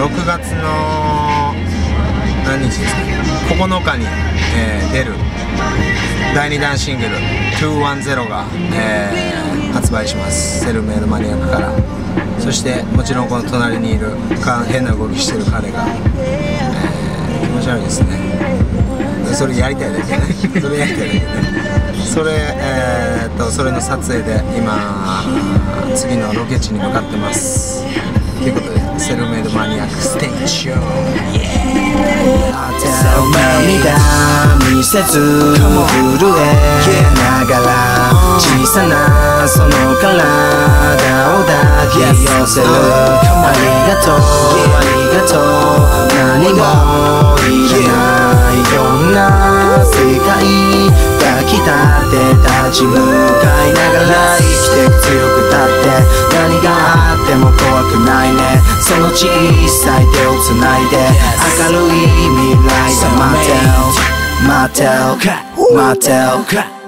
6月の何日ですか？9日に、えー、出る。第2弾シングル「210」が、えー、発売します。セルメールマニアックから。そしてもちろんこの隣にいる変な動きしてる彼が、えー、気持ち悪いですね。それやりたいだけね。それやりたいだけね。それえー、っとそれの撮影で今次のロケ地に向かってます。ということでセルメイドマニアックステーション涙見せず震えながら小さなその体を抱き寄せるありがとうありがとう何もいらないような世界が来たって立ち向その小さい手をつないで明るい未来。で待てよ待てよ待てよ